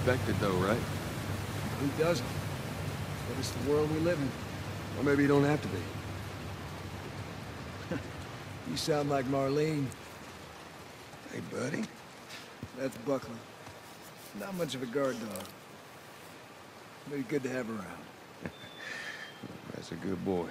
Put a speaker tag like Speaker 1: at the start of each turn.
Speaker 1: Expected though, right?
Speaker 2: Who doesn't? But it's the world we live in.
Speaker 1: Or maybe you don't have to be.
Speaker 2: You sound like Marlene.
Speaker 1: Hey, buddy.
Speaker 2: That's Buckley. Not much of a guard dog. But good to have around.
Speaker 1: That's a good boy.